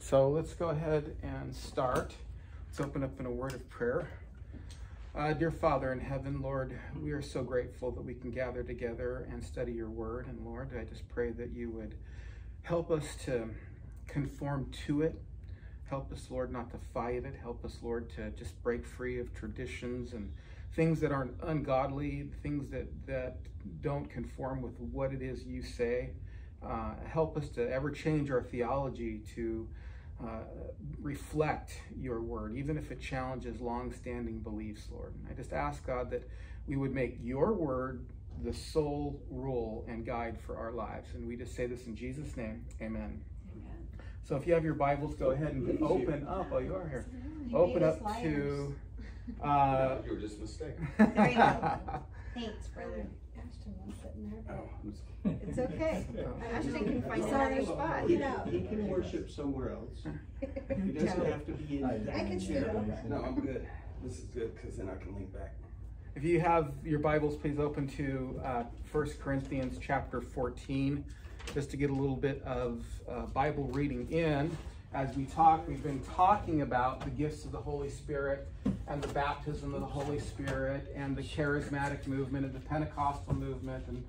So let's go ahead and start. Let's open up in a word of prayer. Uh, dear Father in heaven, Lord, we are so grateful that we can gather together and study your word. And Lord, I just pray that you would help us to conform to it. Help us, Lord, not to fight it. Help us, Lord, to just break free of traditions and things that aren't ungodly, things that, that don't conform with what it is you say. Uh, help us to ever change our theology to uh, reflect your word, even if it challenges long-standing beliefs, Lord. I just ask, God, that we would make your word the sole rule and guide for our lives. And we just say this in Jesus' name, amen. amen. So if you have your Bibles, go ahead and open up. Oh, you are here. Open up to... Uh, you were just mistaken. Thanks, brother. Ashton was sitting there, but oh, it's okay. Ashton can find another spot. He, he can worship somewhere else. He doesn't have to be in. I can sit No, I'm good. This is good because then I can lean back. If you have your Bibles, please open to uh, 1 Corinthians chapter 14, just to get a little bit of uh, Bible reading in as we talk, we've been talking about the gifts of the Holy Spirit and the baptism of the Holy Spirit and the charismatic movement and the Pentecostal movement and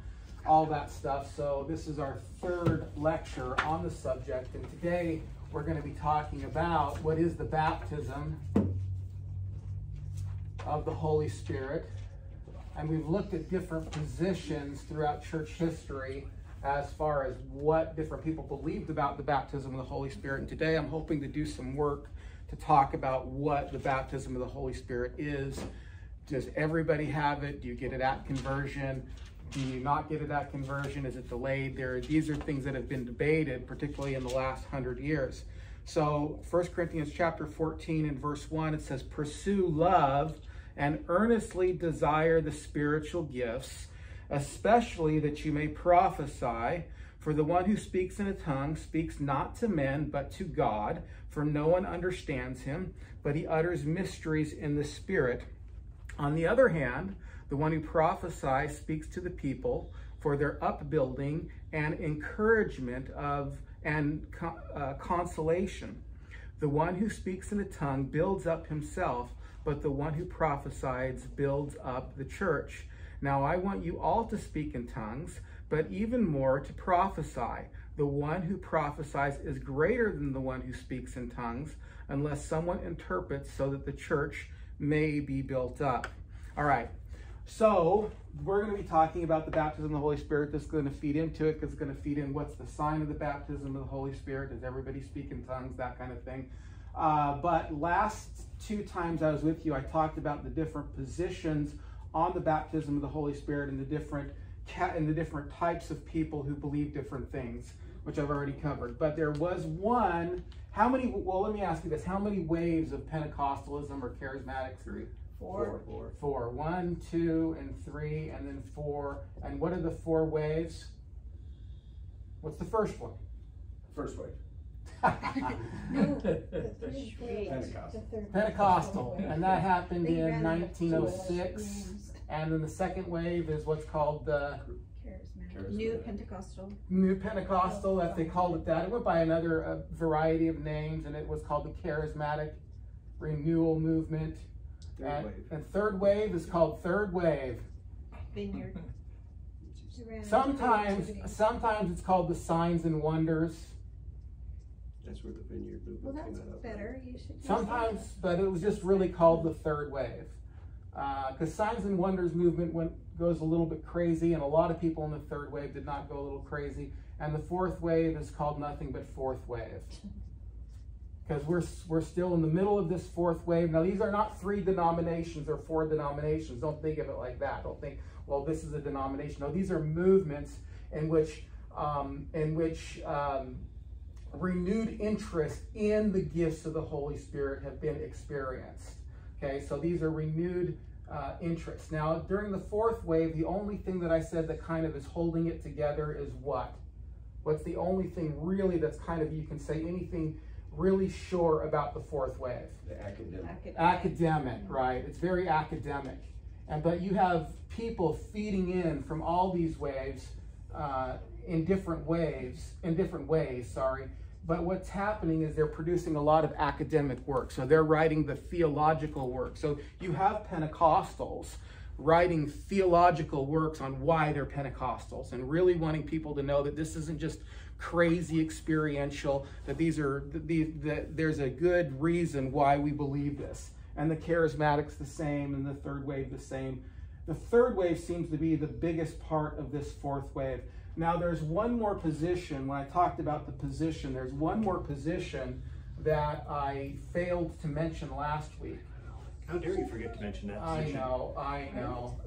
all that stuff. So this is our third lecture on the subject. And today we're going to be talking about what is the baptism of the Holy Spirit. And we've looked at different positions throughout church history as far as what different people believed about the baptism of the Holy Spirit. And today I'm hoping to do some work to talk about what the baptism of the Holy Spirit is. Does everybody have it? Do you get it at conversion? Do you not get it at conversion? Is it delayed? There, these are things that have been debated, particularly in the last hundred years. So 1 Corinthians chapter 14 and verse 1, it says, Pursue love and earnestly desire the spiritual gifts especially that you may prophesy. For the one who speaks in a tongue speaks not to men, but to God, for no one understands him, but he utters mysteries in the Spirit. On the other hand, the one who prophesies speaks to the people for their upbuilding and encouragement of and uh, consolation. The one who speaks in a tongue builds up himself, but the one who prophesies builds up the church. Now I want you all to speak in tongues, but even more to prophesy. The one who prophesies is greater than the one who speaks in tongues, unless someone interprets so that the church may be built up. All right. So we're going to be talking about the baptism of the Holy Spirit. This is going to feed into it because it's going to feed in what's the sign of the baptism of the Holy Spirit. Does everybody speak in tongues? That kind of thing. Uh, but last two times I was with you, I talked about the different positions on the baptism of the Holy Spirit and the different and the different types of people who believe different things, which I've already covered. But there was one. How many? Well, let me ask you this: How many waves of Pentecostalism or charismatic? Three. Four. Four. Four. One, two, and three, and then four. And what are the four waves? What's the first one? First wave. No, Pentecostal. Pentecostal, and that happened in 1906. And then the second wave is what's called the New Pentecostal. New Pentecostal, if they called it that. It went by another uh, variety of names, and it was called the Charismatic Renewal Movement. Third and, wave. and third wave is called Third Wave. Vineyard. Sometimes, sometimes it's called the Signs and Wonders. That's where the vineyard movement Well, that's came out of. better. You should. Sometimes, that. but it was just really called the third wave. Because uh, signs and wonders movement went goes a little bit crazy, and a lot of people in the third wave did not go a little crazy. And the fourth wave is called nothing but fourth wave. Because we're, we're still in the middle of this fourth wave. Now, these are not three denominations or four denominations. Don't think of it like that. Don't think, well, this is a denomination. No, these are movements in which, um, in which um, renewed interest in the gifts of the Holy Spirit have been experienced. Okay, so these are renewed uh, interests. Now, during the fourth wave, the only thing that I said that kind of is holding it together is what? What's the only thing really that's kind of, you can say anything really sure about the fourth wave? The academic. Academic. Academic, right? It's very academic. And but you have people feeding in from all these waves uh, in different waves, in different ways, sorry, but what's happening is they're producing a lot of academic work. So they're writing the theological work. So you have Pentecostals writing theological works on why they're Pentecostals and really wanting people to know that this isn't just crazy experiential, that these are these that there's a good reason why we believe this. And the charismatics the same and the third wave the same. The third wave seems to be the biggest part of this fourth wave. Now there's one more position when I talked about the position, there's one more position that I failed to mention last week. How dare you forget to mention that I know, I know.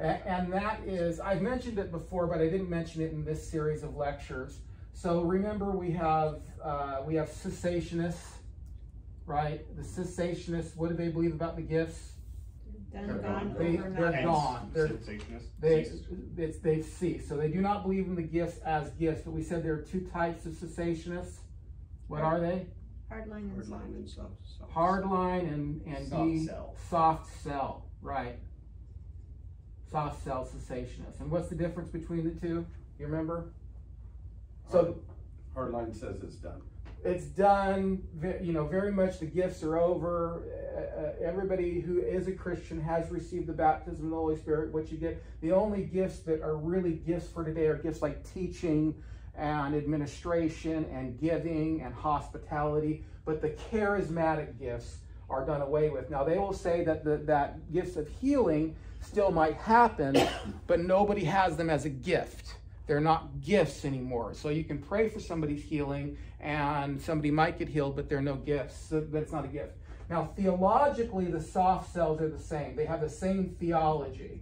And that is, I've mentioned it before, but I didn't mention it in this series of lectures. So remember, we have uh, we have cessationists, right? The cessationists, what do they believe about the gifts? Done, They're gone, gone. They- they're not. gone. They're- Sensationist? They Ceased. it's they've ceased. So they do not believe in the gifts as gifts. But we said there are two types of cessationists. What are they? Hardline and Hard soft. line and soft. soft. Hardline and and Soft B cell. soft cell, right? Soft cell cessationists. And what's the difference between the two? You remember? So Hardline says it's done. It's done. You know, very much the gifts are over. Uh, uh, everybody who is a Christian has received the baptism of the Holy Spirit. What you get, the only gifts that are really gifts for today are gifts like teaching and administration and giving and hospitality. But the charismatic gifts are done away with. Now they will say that the that gifts of healing still might happen, but nobody has them as a gift. They're not gifts anymore. So you can pray for somebody's healing and somebody might get healed, but they're no gifts. So that's not a gift. Now, theologically, the soft cells are the same. They have the same theology.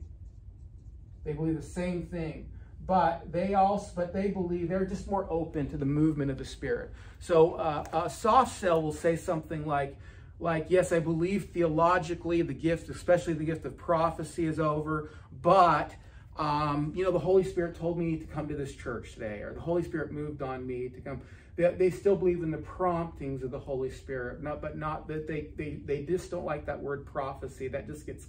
They believe the same thing. But they also, but they believe they're just more open to the movement of the Spirit. So uh, a soft cell will say something like, like, yes, I believe theologically the gift, especially the gift of prophecy, is over, but um, you know, the Holy Spirit told me to come to this church today, or the Holy Spirit moved on me to come. They, they still believe in the promptings of the Holy Spirit, not, but not that they, they, they just don't like that word prophecy. That just gets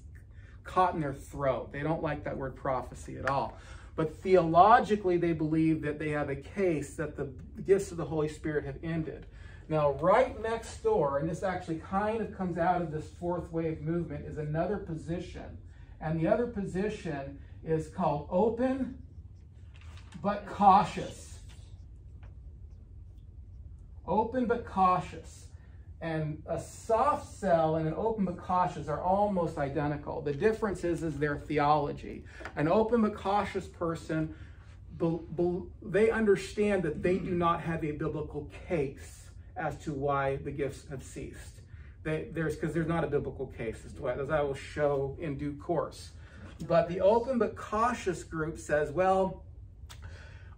caught in their throat. They don't like that word prophecy at all. But theologically, they believe that they have a case that the gifts of the Holy Spirit have ended. Now, right next door, and this actually kind of comes out of this fourth wave movement, is another position. And the other position is called open but cautious. Open but cautious. And a soft cell and an open but cautious are almost identical. The difference is, is their theology. An open but cautious person, they understand that they do not have a biblical case as to why the gifts have ceased. They, there's because there's not a biblical case as to why, as I will show in due course. But the open but cautious group says, well,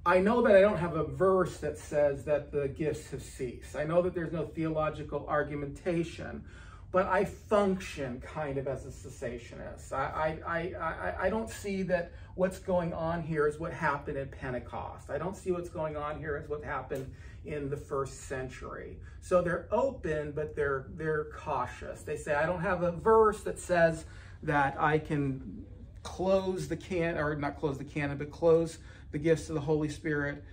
I know that I don't have a verse that says that the gifts have ceased. I know that there's no theological argumentation, but I function kind of as a cessationist. I, I, I, I, don't see that what's going on here is what happened in Pentecost. I don't see what's going on here is what happened in the first century. So they're open, but they're they're cautious. They say, I don't have a verse that says that I can close the can or not close the canon, but close the gifts of the Holy Spirit,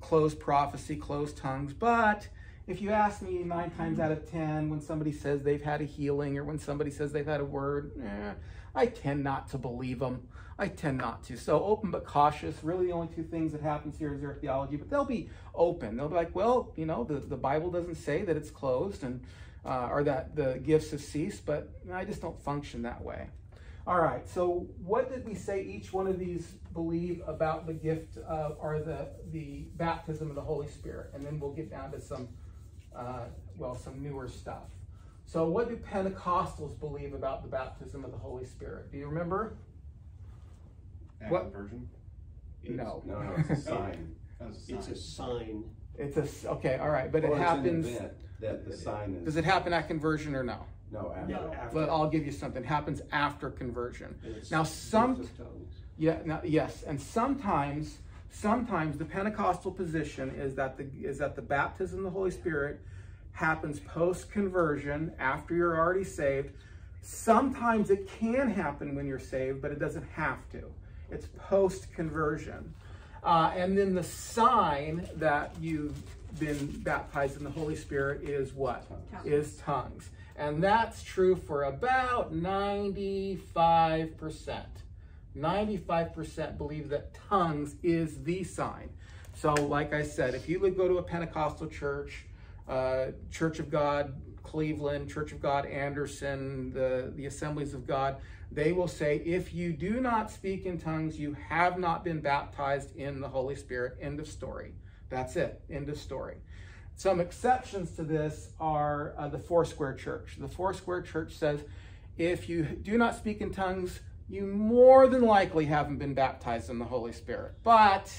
close prophecy, close tongues. But if you ask me nine times out of ten, when somebody says they've had a healing or when somebody says they've had a word, eh, I tend not to believe them. I tend not to. So open but cautious. Really, the only two things that happens here is their theology, but they'll be open. They'll be like, well, you know, the, the Bible doesn't say that it's closed and uh, or that the gifts have ceased, but I just don't function that way. All right, so what did we say each one of these believe about the gift of, or the, the baptism of the Holy Spirit? And then we'll get down to some, uh, well, some newer stuff. So what do Pentecostals believe about the baptism of the Holy Spirit? Do you remember? Act What? Version? No. No, no, it's a sign. As a It's a sign. sign. It's a, s- okay, all right, but Or it it's an happens, event That the sign is. does it happen at conversion or no? No, after. No, after. But I'll give you something, happens after conversion. Now, some. Yeah, now, yes, and sometimes, sometimes the Pentecostal position is that the is that the baptism of the Holy Spirit happens post conversion after you're already saved. Sometimes it can happen when you're saved, but it doesn't have to. It's post conversion, uh, and then the sign that you've been baptized in the Holy Spirit is what? Tongues. Is tongues. And that's true for about 95%. 95% believe that tongues is the sign. So, like I said, if you would go to a Pentecostal church, uh, Church of God Cleveland, Church of God Anderson, the, the Assemblies of God, they will say, if you do not speak in tongues, you have not been baptized in the Holy Spirit. End of story. That's it. End of story. Some exceptions to this are uh, the Foursquare Church. The Foursquare Church says, if you do not speak in tongues, you more than likely haven't been baptized in the Holy Spirit. But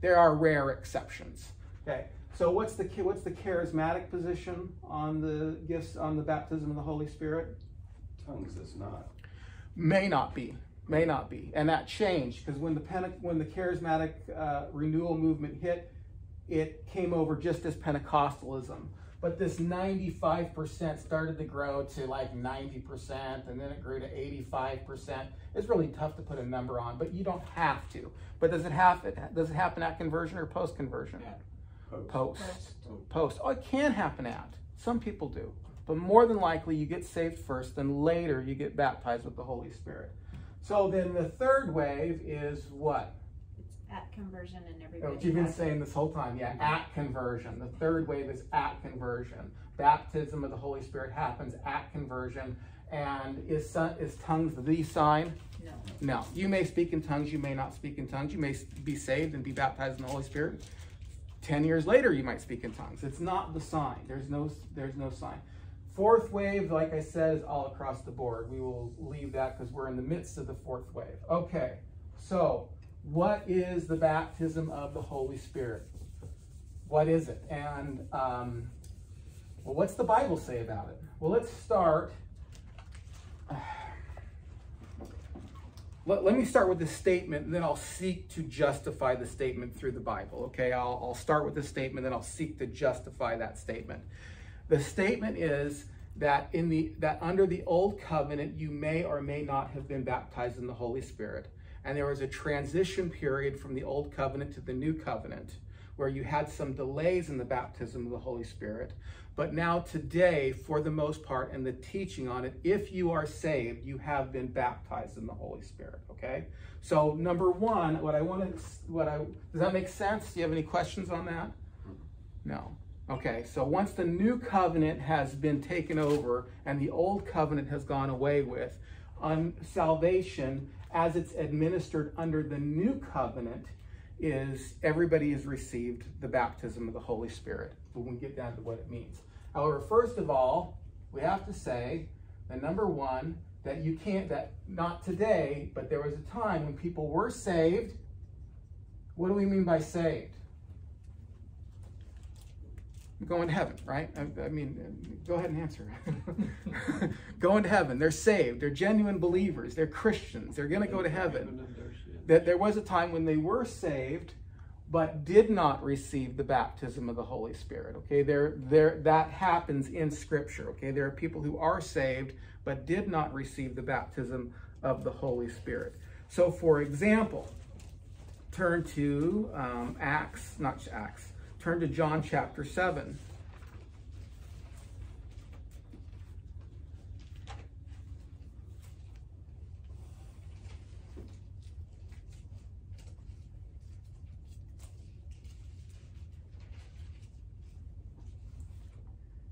there are rare exceptions. Okay. So what's the what's the charismatic position on the gifts on the baptism of the Holy Spirit? Tongues is not. May not be, may not be, and that changed because when the Pente- when the charismatic uh, renewal movement hit, it came over just as Pentecostalism. But this 95% started to grow to like 90%, and then it grew to 85%. It's really tough to put a number on, but you don't have to. But does it happen? Does it happen at conversion or post conversion? Post. Post. Post. Oh, it can happen at. Some people do. But more than likely, you get saved first, then later you get baptized with the Holy Spirit. So then the third wave is what? At conversion and everybody. you've been saying this whole time, yeah, at conversion. The third wave is at conversion. Baptism of the Holy Spirit happens at conversion. And is, is tongues the sign? No. No. You may speak in tongues, you may not speak in tongues. You may be saved and be baptized in the Holy Spirit. Ten years later, you might speak in tongues. It's not the sign. There's no, there's no sign. Fourth wave, like I said, is all across the board. We will leave that because we're in the midst of the fourth wave. Okay, so what is the baptism of the Holy Spirit? What is it? And um, well, what's the Bible say about it? Well, let's start. Let, let me start with the statement, and then I'll seek to justify the statement through the Bible. Okay, I'll, I'll start with the statement, then I'll seek to justify that statement. The statement is that in the that under the old covenant, you may or may not have been baptized in the Holy Spirit, and there was a transition period from the old covenant to the new covenant, where you had some delays in the baptism of the Holy Spirit. But now, today, for the most part, and the teaching on it, if you are saved, you have been baptized in the Holy Spirit. Okay. So, number one, what I want to, what I does that make sense? Do you have any questions on that? No. Okay. So once the new covenant has been taken over and the old covenant has gone away with, on salvation as it's administered under the new covenant is everybody has received the baptism of the Holy Spirit. When we get down to what it means. However, first of all, we have to say that number one, that you can't, that not today, but there was a time when people were saved. What do we mean by saved? Going to heaven, right? I, I mean, go ahead and answer. going to heaven. They're saved. They're genuine believers. They're Christians. They're going to go to heaven that there was a time when they were saved but did not receive the baptism of the Holy Spirit. Okay, there, there, that happens in Scripture. Okay, there are people who are saved but did not receive the baptism of the Holy Spirit. So, for example, turn to um, Acts, not Acts, turn to John chapter 7.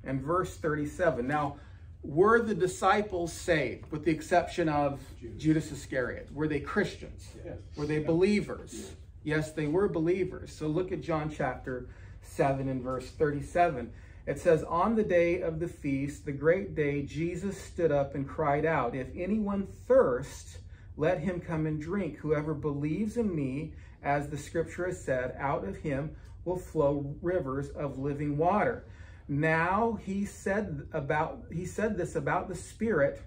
and verse 37. Now, were the disciples saved, with the exception of Judas. Judas Iscariot? Were they Christians? Yes. Were they believers? Yes, they were believers. So look at John chapter 7 and verse 37. It says, On the day of the feast, the great day, Jesus stood up and cried out, If anyone thirst, let him come and drink. Whoever believes in me, as the scripture has said, out of him will flow rivers of living water. Now he said about he said this about the Spirit,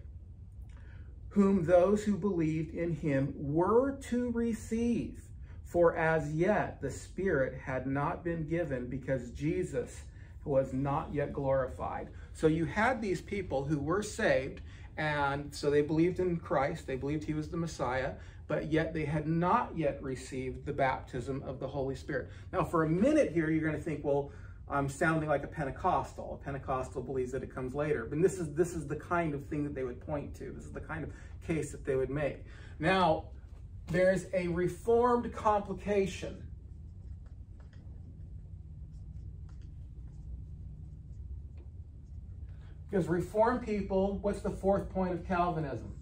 whom those who believed in him were to receive. For as yet the Spirit had not been given because Jesus was not yet glorified. So you had these people who were saved, and so they believed in Christ, they believed he was the Messiah, but yet they had not yet received the baptism of the Holy Spirit. Now, for a minute here, you're going to think, well, I'm sounding like a Pentecostal. A Pentecostal believes that it comes later. But this is this is the kind of thing that they would point to. This is the kind of case that they would make. Now, there's a reformed complication. Because reformed people, what's the fourth point of Calvinism?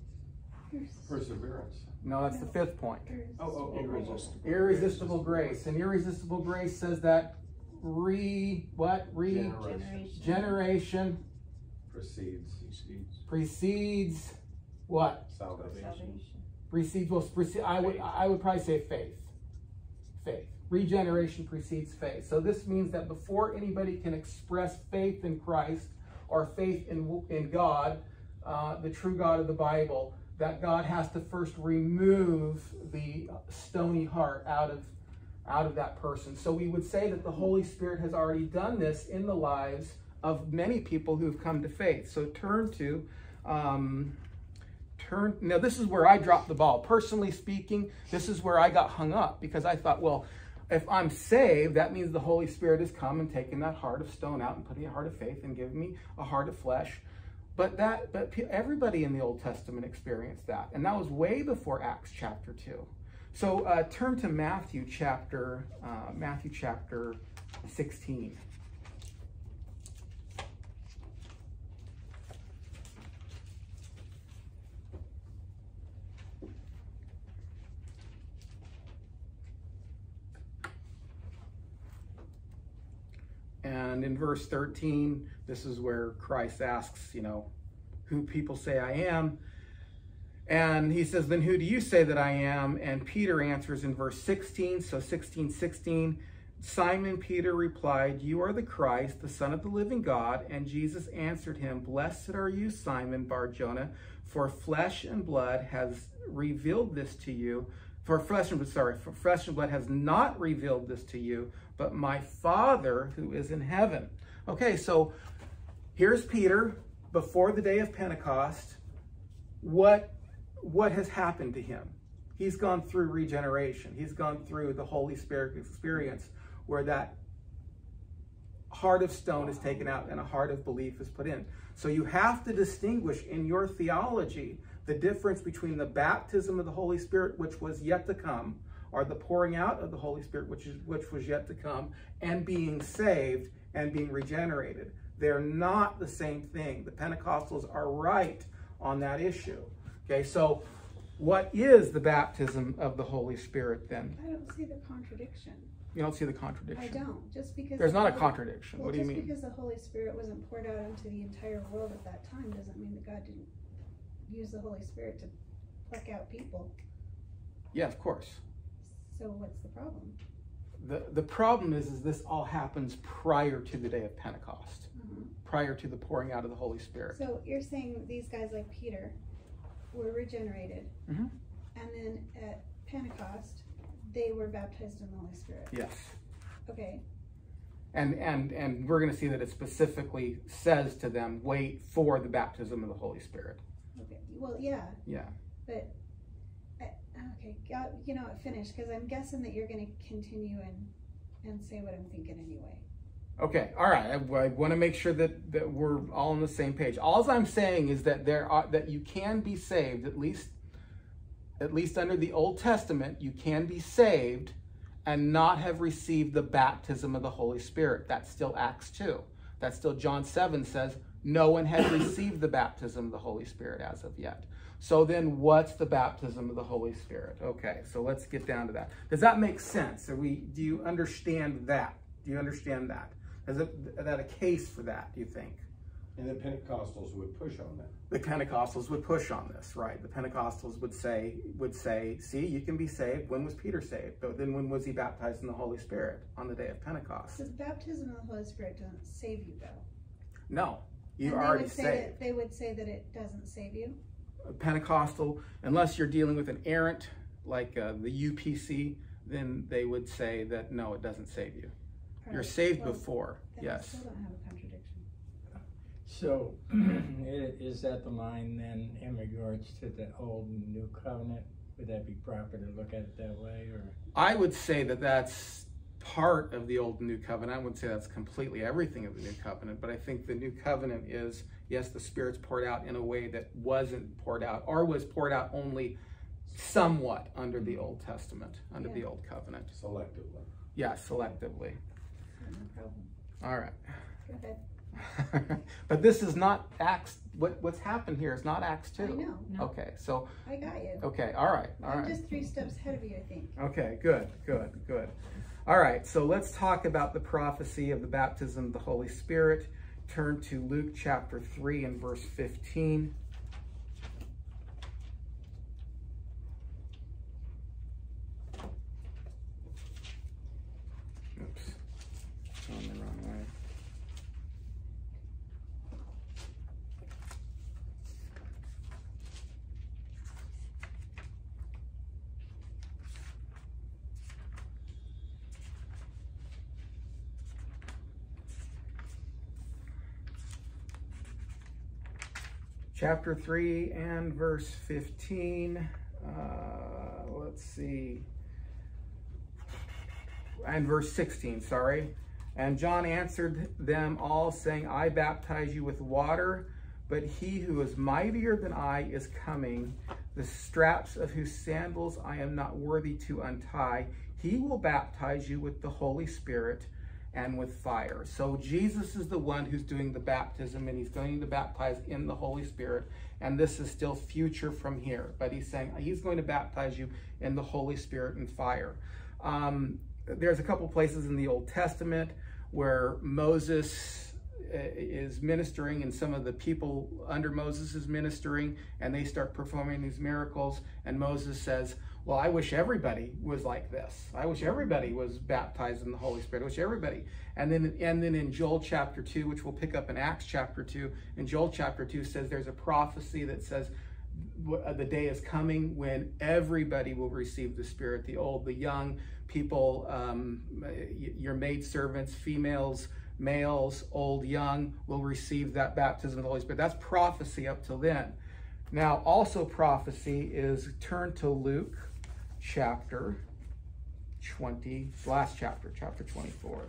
Perseverance. No, that's the fifth point. Oh oh, oh, oh, oh, Irresistible. Irresistible grace. And irresistible grace says that re what? Re Generation generation precedes precedes what? salvation. Precedes well prece- I would I would probably say faith. Faith. Regeneration precedes faith. So this means that before anybody can express faith in Christ or faith in in God, uh, the true God of the Bible, that God has to first remove the stony heart out of out of that person. So we would say that the Holy Spirit has already done this in the lives of many people who've come to faith. So turn to um, turn now this is where I dropped the ball. Personally speaking, this is where I got hung up because I thought, well, if I'm saved, that means the Holy Spirit has come and taken that heart of stone out and putting a heart of faith and given me a heart of flesh. But that, but everybody in the Old Testament experienced that, and that was way before Acts chapter two. So uh, turn to Matthew chapter uh, Matthew chapter sixteen. And in verse 13, this is where Christ asks, you know, who people say I am. And he says, Then who do you say that I am? And Peter answers in verse 16. So 16, 16. Simon Peter replied, You are the Christ, the Son of the living God. And Jesus answered him, Blessed are you, Simon Barjona, for flesh and blood has revealed this to you. For flesh and blood, sorry, for flesh and blood has not revealed this to you, but my Father who is in heaven. Okay, so here's Peter before the day of Pentecost. What what has happened to him? He's gone through regeneration. He's gone through the Holy Spirit experience where that heart of stone is taken out and a heart of belief is put in. So you have to distinguish in your theology the difference between the baptism of the Holy Spirit, which was yet to come, or the pouring out of the Holy Spirit, which is which was yet to come, and being saved and being regenerated. They're not the same thing. The Pentecostals are right on that issue. Okay, so what is the baptism of the Holy Spirit then? I don't see the contradiction. You don't see the contradiction. I don't. Just because There's the not a contradiction. Well, what do you mean? just because the Holy Spirit wasn't poured out into the entire world at that time doesn't mean that God didn't use the Holy Spirit to pluck out people. Yeah, of course. So what's the problem? The the problem is is this all happens prior to the day of Pentecost, Uh-huh. prior to the pouring out of the Holy Spirit. So you're saying these guys like Peter were regenerated, Mhm. and then at Pentecost they were baptized in the Holy Spirit. Yes. Okay. And and and we're going to see that it specifically says to them, wait for the baptism of the Holy Spirit. Well, yeah, Yeah. but I, okay, got, you know, finish because I'm guessing that you're going to continue and and say what I'm thinking anyway. Okay, all right. I, I want to make sure that, that we're all on the same page. All I'm saying is that there are that you can be saved at least at least under the Old Testament, you can be saved and not have received the baptism of the Holy Spirit. That's still Acts 2. That's still John 7 says no one has received the baptism of the Holy Spirit as of yet. So then what's the baptism of the Holy Spirit? Okay, so let's get down to that. Does that make sense? Are we do you understand that? Do you understand that? Is it, that a case for that, do you think? And the Pentecostals would push on that. The Pentecostals would push on this, right? The Pentecostals would say, would say, see, you can be saved. When was Peter saved? But then when was he baptized in the Holy Spirit? On the day of Pentecost. Does the baptism of the Holy Spirit don't save you though. No, you're And they already would say saved. That, they would say that it doesn't save you. Pentecostal, unless you're dealing with an errant like uh, the UPC, then they would say that no, it doesn't save you. You're saved Well, before, Then I yes. still don't have a contradiction. So, is that the line then in regards to the old and new covenant? Would that be proper to look at it that way, or? I would say that that's part of the old and new covenant. I wouldn't say that's completely everything of the new covenant, but I think the new covenant is yes, the Spirit's poured out in a way that wasn't poured out or was poured out only somewhat under the Old Testament, under the Old Covenant. Selectively. Yeah, selectively. No problem. All right. Go ahead. but this is not Acts. What what's happened here is not Acts two. I know. Okay, so I got you. okay, all right, all I'm right. just three steps ahead of you, I think. Okay, good, good, good. All right, so let's talk about the prophecy of the baptism of the Holy Spirit. Turn to Luke chapter 3 and verse 15. Oops, going the wrong way. Chapter 3 and verse 15. Uh, let's see. And verse 16, sorry. And John answered them all, saying, I baptize you with water, but he who is mightier than I is coming, the straps of whose sandals I am not worthy to untie. He will baptize you with the Holy Spirit and with fire. So Jesus is the one who's doing the baptism and he's going to baptize in the Holy Spirit. And this is still future from here. But he's saying he's going to baptize you in the Holy Spirit and fire. Um, there's a couple places in the Old Testament where Moses uh, is ministering and some of the people under Moses is ministering and they start performing these miracles. And Moses says, well, I wish everybody was like this. I wish everybody was baptized in the Holy Spirit. I wish everybody. And then, and then in Joel chapter 2, which we'll pick up in Acts chapter 2, in Joel chapter 2 says there's a prophecy that says uh, the day is coming when everybody will receive the Spirit, the old, the young, people, um, your maid servants, females, males, old, young, will receive that baptism of the Holy Spirit. That's prophecy up till then. Now, also prophecy is turn to Luke chapter 20, last chapter, chapter 24.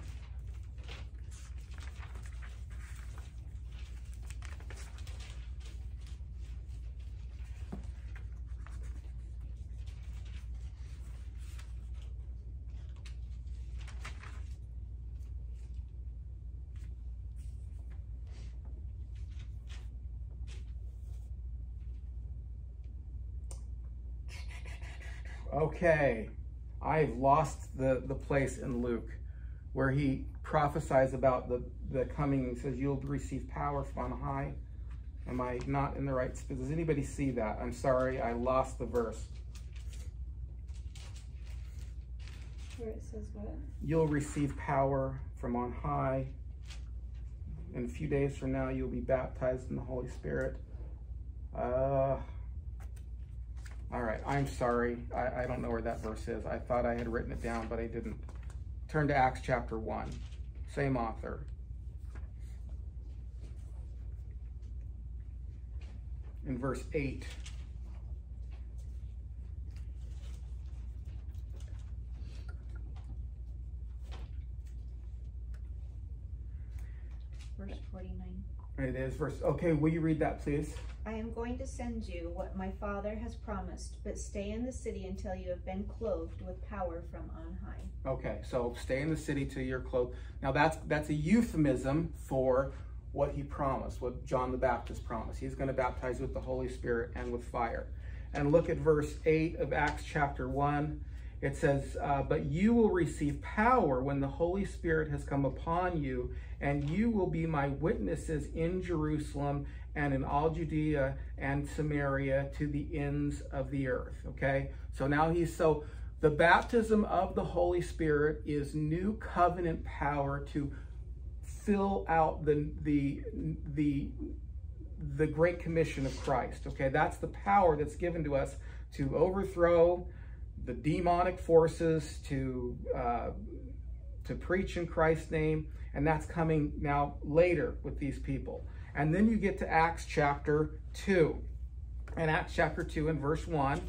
Okay, I've lost the, the place in Luke where he prophesies about the, the coming and says, You'll receive power from on high. Am I not in the right spot? Does anybody see that? I'm sorry, I lost the verse. Where it says what? You'll receive power from on high. In a few days from now, you'll be baptized in the Holy Spirit. Uh, all right, I'm sorry. I, I don't know where that verse is. I thought I had written it down, but I didn't. Turn to Acts chapter 1. Same author. In verse 8. Verse forty-nine. It is verse. Okay, will you read that, please? I am going to send you what my father has promised, but stay in the city until you have been clothed with power from on high. Okay, so stay in the city till you're clothed. Now that's that's a euphemism for what he promised, what John the Baptist promised. He's going to baptize with the Holy Spirit and with fire. And look at verse 8 of Acts chapter 1. It says, uh, But you will receive power when the Holy Spirit has come upon you, and you will be my witnesses in Jerusalem and in all Judea and Samaria to the ends of the earth. Okay? So now he's so the baptism of the Holy Spirit is new covenant power to fill out the the the the great commission of Christ. Okay, that's the power that's given to us to overthrow the demonic forces, to uh, to preach in Christ's name, and that's coming now later with these people. And then you get to Acts chapter two, and Acts chapter two and verse one,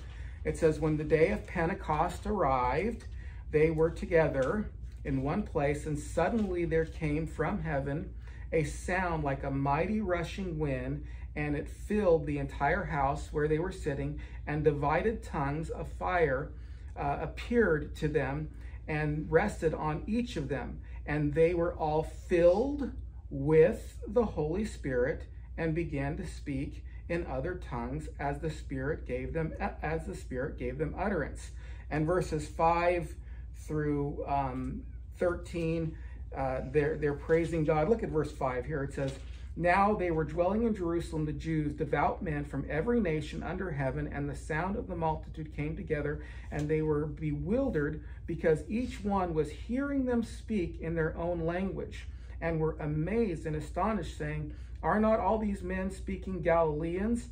it says, "When the day of Pentecost arrived, they were together." in one place, and suddenly there came from heaven a sound like a mighty rushing wind, and it filled the entire house where they were sitting, and divided tongues of fire uh, appeared to them and rested on each of them. And they were all filled with the Holy Spirit and began to speak in other tongues as the Spirit gave them as the Spirit gave them utterance. And verses five through um, thirteen, uh, they're they're praising God. Look at verse five here. It says. Now they were dwelling in Jerusalem, the Jews, devout men from every nation under heaven, and the sound of the multitude came together, and they were bewildered because each one was hearing them speak in their own language, and were amazed and astonished, saying, Are not all these men speaking Galileans?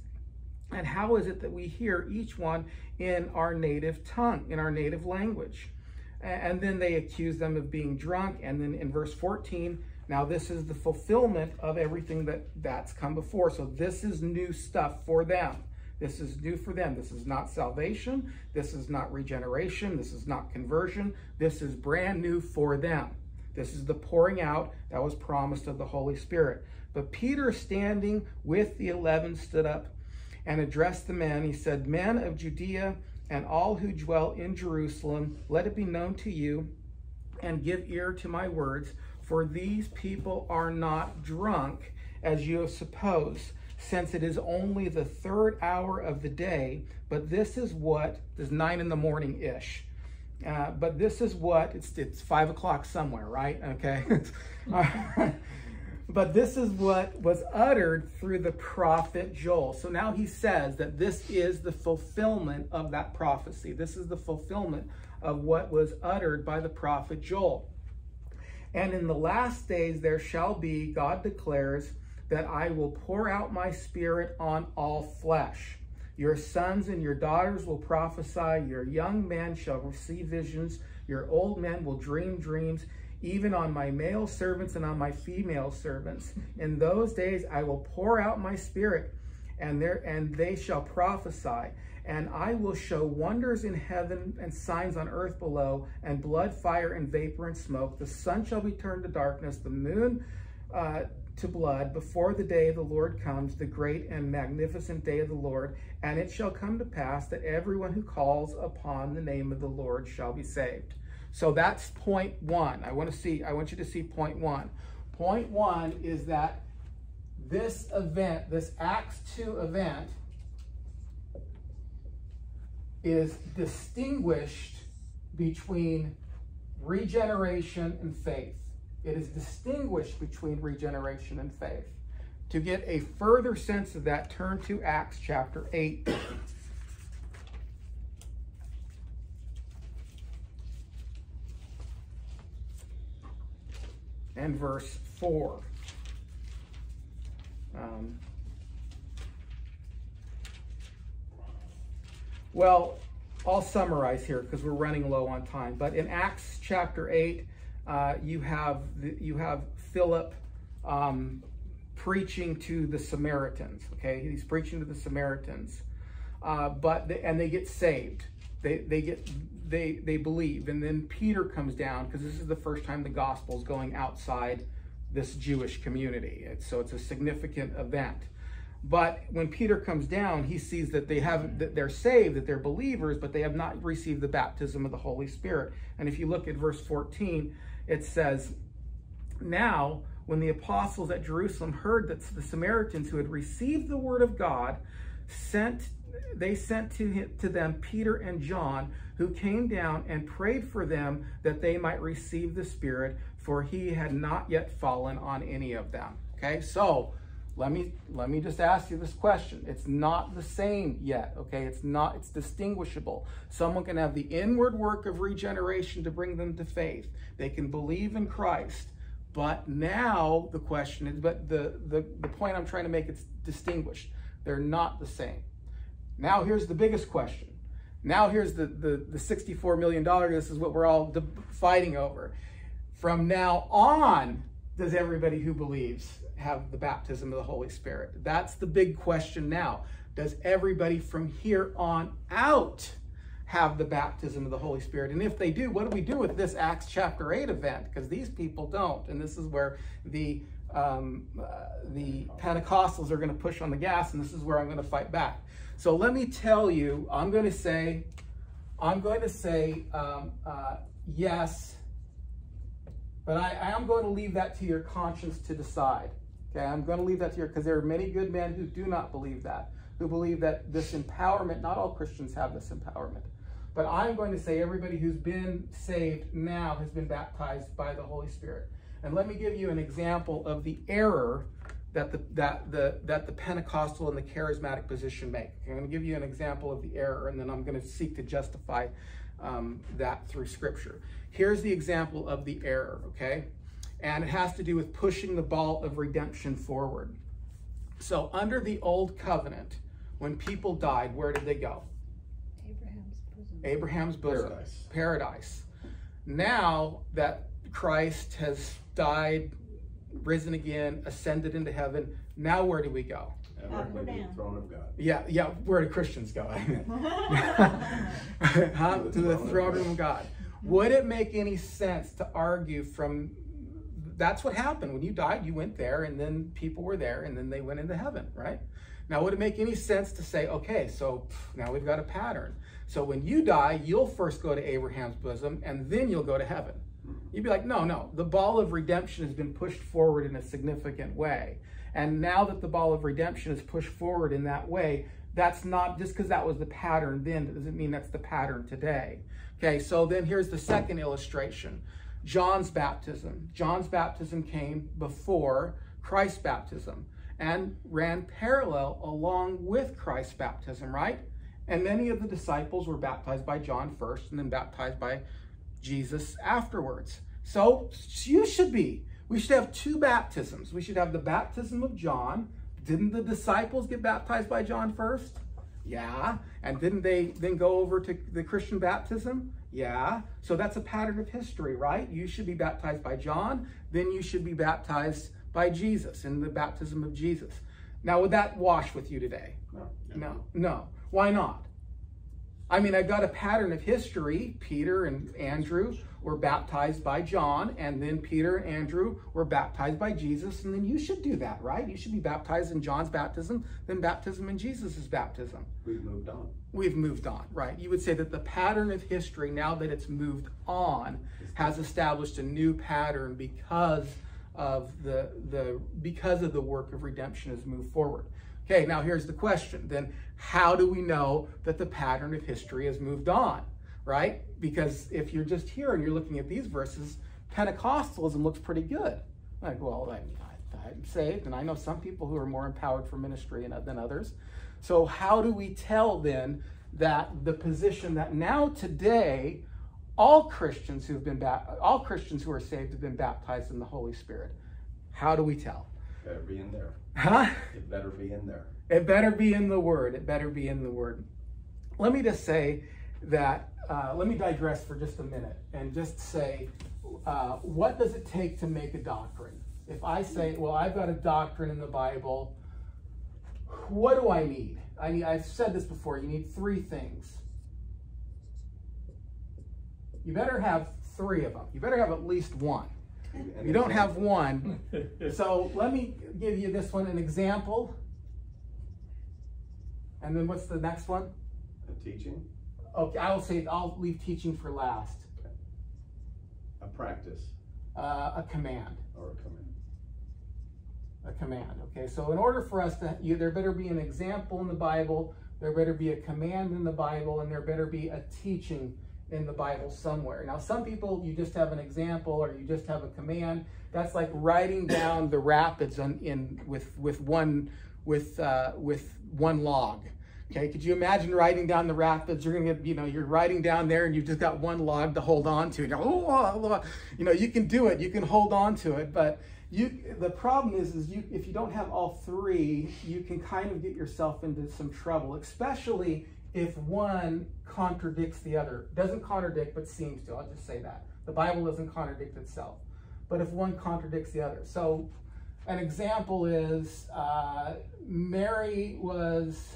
And how is it that we hear each one in our native tongue, in our native language? And then they accuse them of being drunk. And then in verse 14, now, this is the fulfillment of everything that that's come before. So this is new stuff for them. This is new for them. This is not salvation. This is not regeneration. This is not conversion. This is brand new for them. This is the pouring out that was promised of the Holy Spirit. But Peter, standing with the eleven, stood up and addressed the men. He said, Men of Judea and all who dwell in Jerusalem, let it be known to you and give ear to my words. For these people are not drunk, as you suppose, since it is only the third hour of the day. But this is what is nine in the morning ish. Uh, but this is what it's it's five o'clock somewhere, right? Okay. but this is what was uttered through the prophet Joel. So now he says that this is the fulfillment of that prophecy. This is the fulfillment of what was uttered by the prophet Joel. And in the last days there shall be, God declares, that I will pour out my spirit on all flesh. Your sons and your daughters will prophesy, your young men shall receive visions, your old men will dream dreams, even on my male servants and on my female servants. In those days I will pour out my spirit, and there and they shall prophesy. And I will show wonders in heaven and signs on earth below, and blood, fire, and vapor and smoke. The sun shall be turned to darkness, the moon uh, to blood, before the day of the Lord comes, the great and magnificent day of the Lord. And it shall come to pass that everyone who calls upon the name of the Lord shall be saved. So that's point one. I want to see, I want you to see point one. Point one is that this event, this Acts 2 event, is distinguished between regeneration and faith. It is distinguished between regeneration and faith. To get a further sense of that, turn to Acts chapter 8. and verse 4. Um, Well, I'll summarize here because we're running low on time. But in Acts chapter 8, uh, you have the, you have Philip um, preaching to the Samaritans. Okay, he's preaching to the Samaritans, uh, but and they get saved. They they get they they believe, and then Peter comes down because this is the first time the gospel is going outside this Jewish community. It's, so it's a significant event. But when Peter comes down, he sees that they have that they're saved, that they're believers, but they have not received the baptism of the Holy Spirit. And if you look at verse 14, it says, Now, when the apostles at Jerusalem heard that the Samaritans who had received the word of God sent they sent to, him, to them Peter and John, who came down and prayed for them that they might receive the Spirit, for he had not yet fallen on any of them. Okay, so let me let me just ask you this question. It's not the same yet okay? It's not it's distinguishable. Someone can have the inward work of regeneration to bring them to faith. They can believe in christ. But now the question is but the the, the point i'm trying to make is distinguished. They're not the same. Now here's the biggest question. Now here's the the, the 64 million dollar this is what we're all fighting over. From now on does everybody who believes have the baptism of the Holy Spirit? That's the big question now. Does everybody from here on out have the baptism of the Holy Spirit? And if they do, what do we do with this Acts chapter 8 event? Because these people don't. And this is where the um, uh, the Pentecostals are going to push on the gas, and this is where I'm going to fight back. So let me tell you, I'm going to say, I'm going to say um, uh, yes, but I, I am going to leave that to your conscience to decide. Okay, I'm going to leave that to your, because there are many good men who do not believe that, who believe that this empowerment, not all Christians have this empowerment. But I'm going to say everybody who's been saved now has been baptized by the Holy Spirit. And let me give you an example of the error that the, that the, that the Pentecostal and the charismatic position make. I'm going to give you an example of the error, and then I'm going to seek to justify um, that through Scripture. Here's the example of the error, okay? And it has to do with pushing the ball of redemption forward. So, under the old covenant, when people died, where did they go? Abraham's bosom. Abraham's bosom. Paradise. Paradise. Now that Christ has died, risen again, ascended into heaven, now where do we go? Ever to the throne of God. Yeah, yeah, where do Christians go? huh? To the throne of God. Would it make any sense to argue from that's what happened when you died? You went there, and then people were there, and then they went into heaven, right? Now, would it make any sense to say, okay, so now we've got a pattern? So when you die, you'll first go to Abraham's bosom, and then you'll go to heaven. You'd be like, no, no, the ball of redemption has been pushed forward in a significant way. And now that the ball of redemption is pushed forward in that way, that's not just because that was the pattern then, doesn't mean that's the pattern today. Okay, so then here's the second illustration John's baptism. John's baptism came before Christ's baptism and ran parallel along with Christ's baptism, right? And many of the disciples were baptized by John first and then baptized by Jesus afterwards. So you should be. We should have two baptisms. We should have the baptism of John. Didn't the disciples get baptized by John first? Yeah. And didn't they then go over to the Christian baptism? Yeah. So that's a pattern of history, right? You should be baptized by John, then you should be baptized by Jesus in the baptism of Jesus. Now, would that wash with you today? No. No. No. Why not? I mean, I've got a pattern of history. Peter and Andrew were baptized by John, and then Peter and Andrew were baptized by Jesus, and then you should do that, right? You should be baptized in John's baptism, then baptism in Jesus' baptism. We've moved on. We've moved on, right? You would say that the pattern of history, now that it's moved on, has established a new pattern because of the the because of the work of redemption has moved forward. Okay, now here's the question. Then how do we know that the pattern of history has moved on? Right? Because if you're just here and you're looking at these verses, Pentecostalism looks pretty good. Like, well, I, I, I'm saved, and I know some people who are more empowered for ministry uh, than others. So how do we tell then that the position that now today all Christians who've been all Christians who are saved have been baptized in the Holy Spirit? How do we tell? Better be in there. Huh? It better be in there. It better be in the Word. It better be in the Word. Let me just say that, uh, let me digress for just a minute and just say, uh, what does it take to make a doctrine? If I say, well, I've got a doctrine in the Bible, what do I need? I need I've said this before. You need three things. You better have three of them. You better have at least one. You don't have one, so let me give you this one an example. And then what's the next one? A teaching, Okay, I'll say I'll leave teaching for last. Okay. a practice, Uh, a command. or a command. A command. Okay, so in order for us to, you, there better be an example in the Bible, there better be a command in the Bible, and there better be a teaching in the Bible somewhere. Now, some people, you just have an example or you just have a command. That's like riding down the rapids on, in with with one with uh, with one log. Okay, could you imagine riding down the rapids? You're gonna get, you know, you're riding down there and you've just got one log to hold on to. You're, oh, oh, oh. you know, you can do it. You can hold on to it, but you. The problem is, is you if you don't have all three, you can kind of get yourself into some trouble, especially if one contradicts the other. Doesn't contradict, but seems to. I'll just say that the Bible doesn't contradict itself, but if one contradicts the other, so an example is uh, Mary was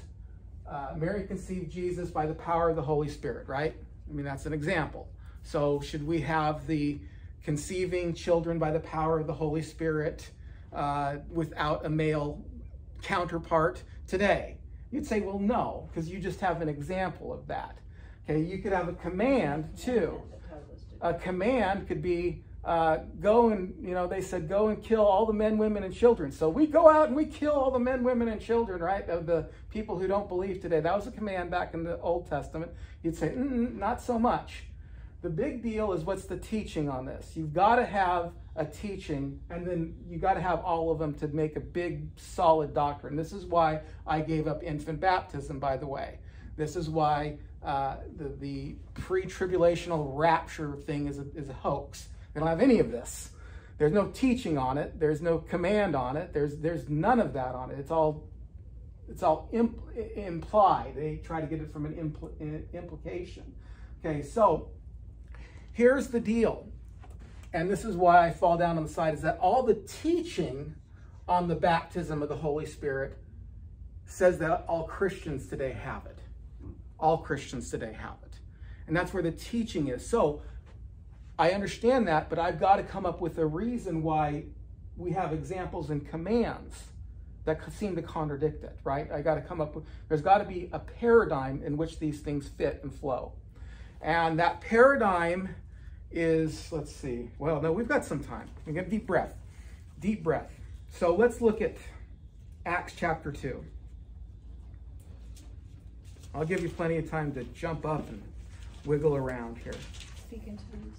uh, Mary conceived Jesus by the power of the Holy Spirit, right? I mean, that's an example. So, should we have the conceiving children by the power of the Holy Spirit uh, without a male counterpart today? You'd say, well, no, because you just have an example of that. Okay, you could have a command too. A command could be uh, go and, you know, they said go and kill all the men, women, and children. So we go out and we kill all the men, women, and children, right? Of the people who don't believe today. That was a command back in the Old Testament. You'd say, not so much. The big deal is what's the teaching on this. You've got to have a teaching, and then you got to have all of them to make a big, solid doctrine. This is why I gave up infant baptism, by the way. This is why uh, the, the pre tribulational rapture thing is a, is a hoax. They don't have any of this. There's no teaching on it. There's no command on it. There's, there's none of that on it. It's all, it's all imp, implied. They try to get it from an impl, implication. Okay, so here's the deal. And this is why I fall down on the side is that all the teaching on the baptism of the Holy Spirit says that all Christians today have it. All Christians today have it. And that's where the teaching is. So I understand that, but I've got to come up with a reason why we have examples and commands that seem to contradict it, right? I got to come up with, there's got to be a paradigm in which these things fit and flow. And that paradigm is, let's see, well, no, we've got some time. We get deep breath, deep breath. So let's look at Acts chapter 2. I'll give you plenty of time to jump up and wiggle around here. Speak in tongues.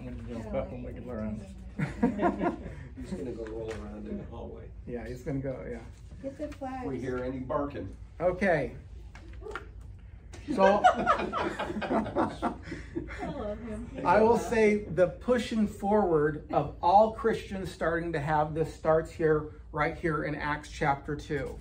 I'm gonna jump up and wiggle around. He's gonna go roll around in the hallway. Yeah, he's gonna go, yeah. Get the flags. We hear any barking. Okay. So I will say the pushing forward of all Christians starting to have this starts here, right here in Acts chapter 2.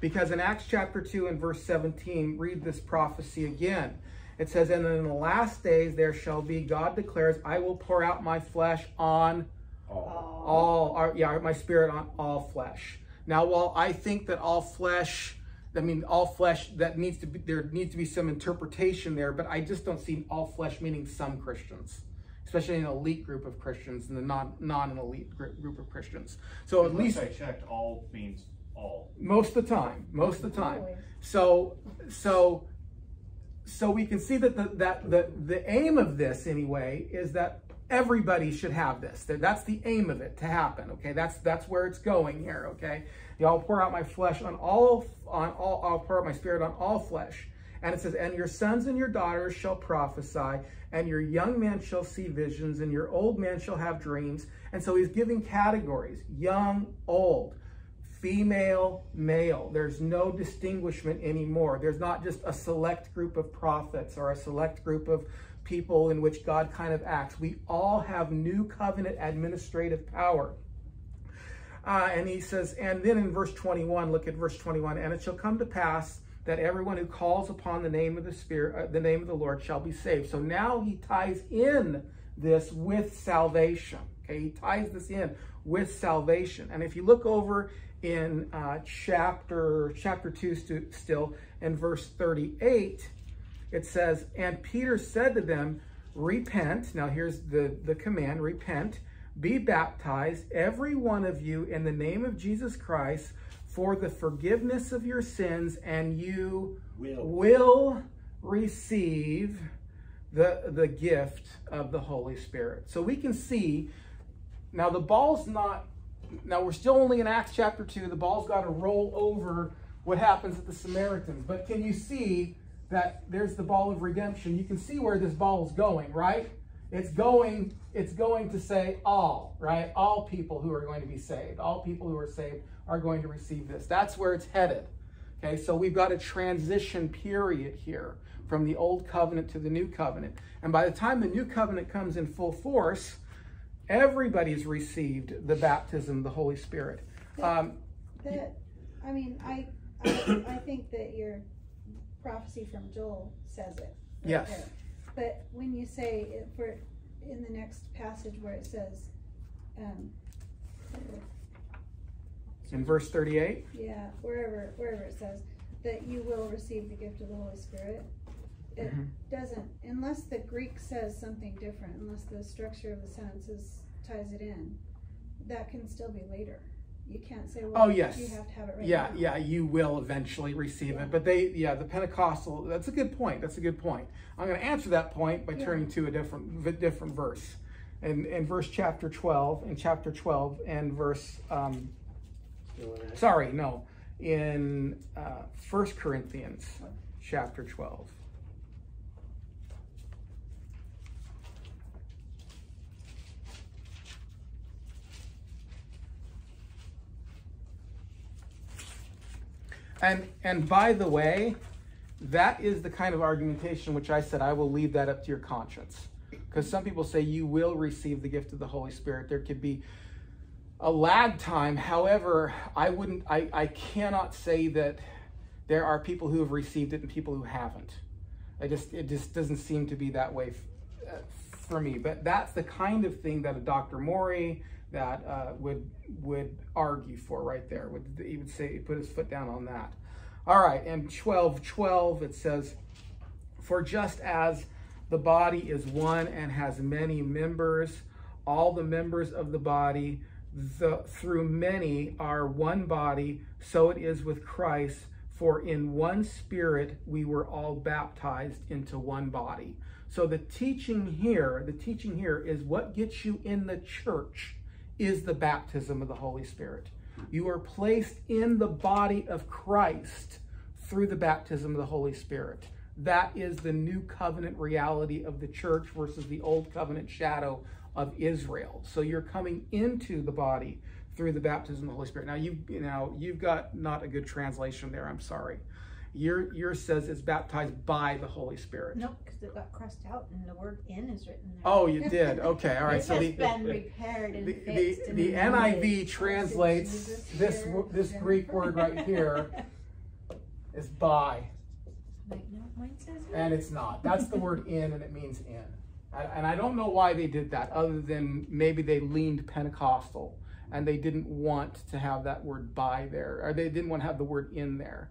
Because in Acts chapter 2 and verse 17, read this prophecy again. It says, And in the last days there shall be, God declares, I will pour out my flesh on all, all or, yeah, my spirit on all flesh. Now, while I think that all flesh, I mean, all flesh, that needs to be, there needs to be some interpretation there, but I just don't see all flesh meaning some Christians, especially an elite group of Christians and the non, non-elite group of Christians. So at least I checked, all means all. Most of the time, most of the time. So, so, so we can see that the, that the, the aim of this anyway is that everybody should have this. That's the aim of it to happen. Okay, that's that's where it's going here. Okay, y'all pour out my flesh on all on all. I'll pour out my spirit on all flesh. And it says, and your sons and your daughters shall prophesy, and your young man shall see visions, and your old man shall have dreams. And so he's giving categories: young, old female, male. There's no distinguishment anymore. There's not just a select group of prophets or a select group of people in which God kind of acts. We all have new covenant administrative power. Uh, and he says, and then in verse 21, look at verse 21, and it shall come to pass that everyone who calls upon the name of the Spirit, uh, the name of the Lord, shall be saved. So now he ties in this with salvation. Okay, he ties this in with salvation. And if you look over in uh, chapter chapter 2 st still in verse 38 it says and peter said to them repent now here's the the command repent be baptized every one of you in the name of jesus christ for the forgiveness of your sins and you Will. will receive the the gift of the holy spirit so we can see now the ball's not now we're still only in Acts chapter 2. The ball's got to roll over what happens at the Samaritans. But can you see that there's the ball of redemption? You can see where this ball is going, right? It's going, it's going to say all, right? All people who are going to be saved. All people who are saved are going to receive this. That's where it's headed. Okay, so we've got a transition period here from the old covenant to the new covenant. And by the time the new covenant comes in full force, everybody's received the baptism of the Holy Spirit. Um, That, I mean, I, I, I think that your prophecy from Joel says it. right Yes. there. But when you say, for, in the next passage where it says, um, in verse 38. Yeah, wherever, wherever it says that you will receive the gift of the Holy Spirit. It Mhm. doesn't, unless the Greek says something different, unless the structure of the sentences ties it in, that can still be later. You can't say, well, Oh, yes. you have to have it right Yeah, now. yeah, you will eventually receive Yeah. it. But they, yeah, the Pentecostal, that's a good point. That's a good point. I'm going to answer that point by Yeah. turning to a different, v- different verse. In, in verse chapter 12, in chapter 12 and verse, um, sorry, no, in uh, 1 Corinthians chapter 12. And and by the way, that is the kind of argumentation which I said I will leave that up to your conscience. Because some people say you will receive the gift of the Holy Spirit. There could be a lag time. However, I wouldn't I, I cannot say that there are people who have received it and people who haven't. I just it just doesn't seem to be that way f- uh, for me. But that's the kind of thing that a Dr. Maury that uh, would would argue for right there. Would he would say put his foot down on that. All right, and twelve twelve it says, for just as the body is one and has many members, all the members of the body, the, through many are one body, so it is with Christ. For in one spirit we were all baptized into one body. So the teaching here, the teaching here is what gets you in the church is the baptism of the Holy Spirit. You are placed in the body of Christ through the baptism of the Holy Spirit. That is the new covenant reality of the church versus the old covenant shadow of Israel. So you're coming into the body through the baptism of the Holy Spirit. Now you you know you've got not a good translation there. I'm sorry. Your yours says it's baptized by the Holy Spirit. Nope, because it got crossed out and the word in is written there. Oh, you did. Okay, all right. It So has the been repaired and the, fixed. the, and the. NIV translates this this Greek word right here is by, Like, no, mine says in. and it's not. That's the word in, and it means in. And I don't know why they did that, other than maybe they leaned Pentecostal and they didn't want to have that word by there, or they didn't want to have the word in there.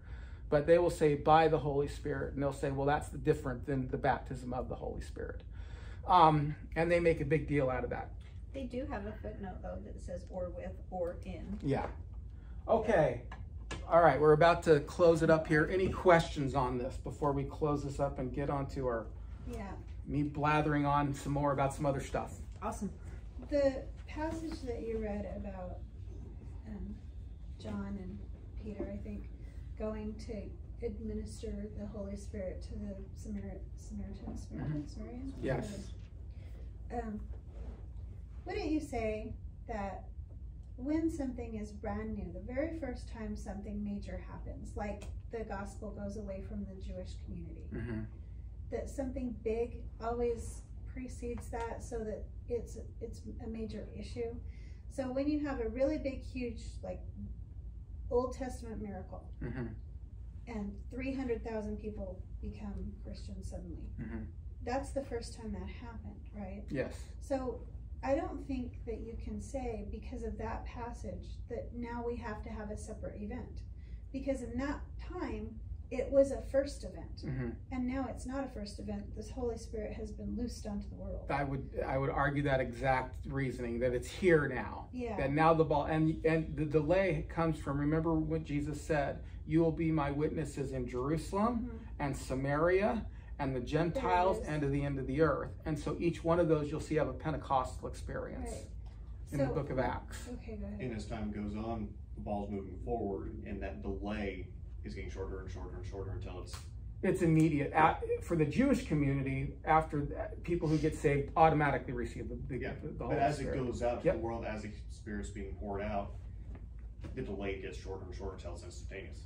But they will say by the Holy Spirit, and they'll say, well, that's the different than the baptism of the Holy Spirit. Um, and they make a big deal out of that. They do have a footnote though that says or with or in. Yeah. Okay. All right, we're about to close it up here. Any questions on this before we close this up and get on to our Yeah, me blathering on some more about some other stuff? Awesome. the passage that you read about, um, John and Peter, I think, going to administer the Holy Spirit to the Samari- Samaritans, Samaritans, Samaritans? Yes. Um, wouldn't you say that when something is brand new, the very first time something major happens, like the gospel goes away from the Jewish community, Mm-hmm. that something big always precedes that so that it's it's a major issue. So when you have a really big, huge, like Old Testament miracle, Mm-hmm. and three hundred thousand people become Christians suddenly, Mhm. that's the first time that happened, right? Yes. So I don't think that you can say because of that passage that now we have to have a separate event. Because in that time, it was a first event. Mm-hmm. And now it's not a first event. This Holy Spirit has been loosed onto the world. I would I would argue that exact reasoning that it's here now. Yeah. That now the ball and and the delay comes from remember what Jesus said, you will be my witnesses in Jerusalem Mhm. and Samaria and the Gentiles and to the end of the earth. And so each one of those you'll see have a Pentecostal experience Right. in the book of Acts. Okay, go ahead. And as time goes on, the ball's moving forward, and that delay is getting shorter and shorter and shorter until it's It's immediate. At, for the Jewish community, after that, people who get saved automatically receive the, the, yeah. the, the But as Spirit. it goes out to Yep. the world, as the Spirit's being poured out, the delay gets shorter and shorter until it's instantaneous.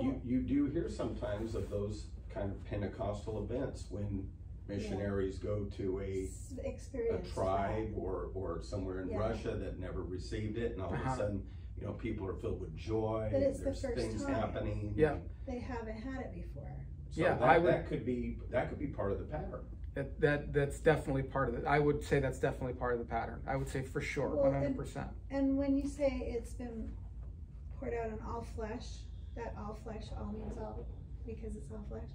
You, you do hear sometimes of those kind of Pentecostal events when missionaries go to a Experience. tribe or, or somewhere in Yeah. Russia that never received it, and all of Uh-huh. a sudden, you know, people are filled with joy, But and it's the there's first things time. happening. Yeah. They haven't had it before. So Yeah, that, I would- that could be, that could be part of the pattern. That, that that's definitely part of it. I would say that's definitely part of the pattern. I would say for sure, one hundred and- percent. And when you say it's been poured out on all flesh, that all flesh all means all, because it's all flesh.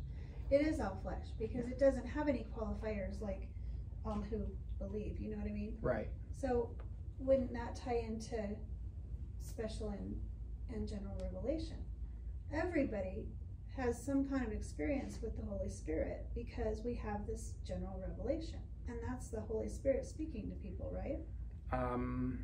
It is all flesh, because it doesn't have any qualifiers like all who believe, you know what I mean? Right. So wouldn't that tie into special and, and general revelation? Everybody has some kind of experience with the Holy Spirit because we have this general revelation. And that's the Holy Spirit speaking to people, right? Um,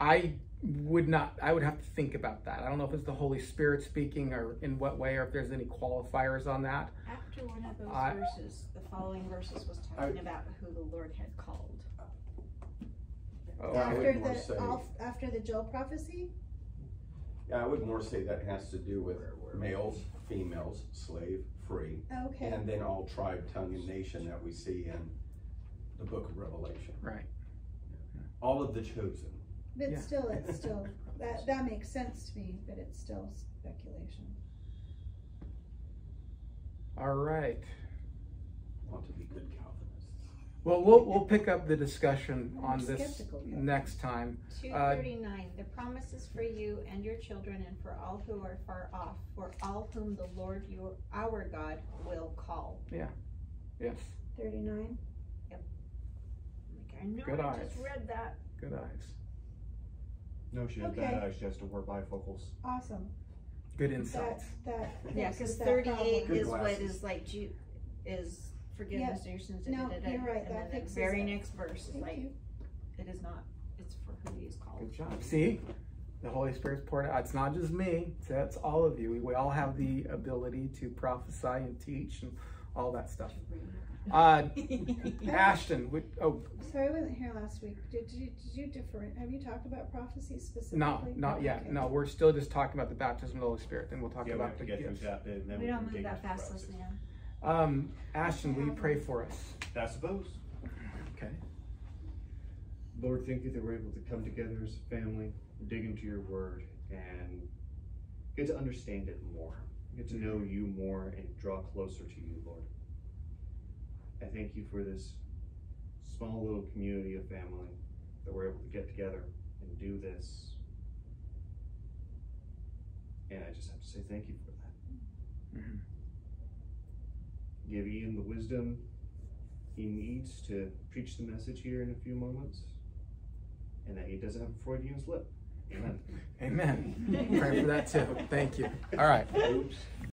I would not. I would have to think about that. I don't know if it's the Holy Spirit speaking or in what way, or if there's any qualifiers on that. After one of those I- verses, the following verses was talking about who the Lord had called. Oh, Yeah, I after more the say- all, after the Joel prophecy? Yeah, I would more say that has to do with males, females, slave, free, Okay. and then all tribe, tongue, and nation that we see in the book of Revelation. Right. All of the chosen. But Yeah. still, it's still, that, that makes sense to me, but it's still speculation. All right. Want to be good Calvinists. Well, we'll we'll pick up the discussion on I'm this skeptical, yeah. next time. Two Uh, thirty-nine, the promises for you and your children and for all who are far off, for all whom the Lord your, our God will call. Yeah, yes. Thirty-nine? Like, I know Good I just eyes. read that. Good eyes. No, she has Okay. bad eyes, she has to wear bifocals. Awesome. Good That, insights. that. Yeah, fixes cause that thirty-eight. Good is what glasses. is like, Ju- is forgiveness of your sins. da, No, da, da, da, you're right, and that then the very it. next verse is Thank like, you. it is not, it's for who he is called. Good job. See, the Holy Spirit's poured out. It's not just me. It's, it's all of you. We, we all have the ability to prophesy and teach and all that stuff. Uh, Ashton, we, oh Sorry, I wasn't here last week. Did you, did you differ, have you talked about prophecy specifically? no, not yet. Okay. No, we're still just talking about the baptism of the Holy Spirit. Then we'll talk Yeah, about the to get through gifts. that then We we don't move that fast, prophecy. Um, Ashton, will you pray for us? I suppose. Okay. Lord, thank you that we're able to come together as a family, dig into your word, and get to understand it more. Get to know you more and draw closer to you, Lord. I thank you for this small little community of family that we're able to get together and do this. And I just have to say thank you for that. Mhm. Give Ian the wisdom he needs to preach the message here in a few moments, and that he doesn't have a Freudian slip. Amen. Amen. Pray for that too. Thank you. All right. Oops.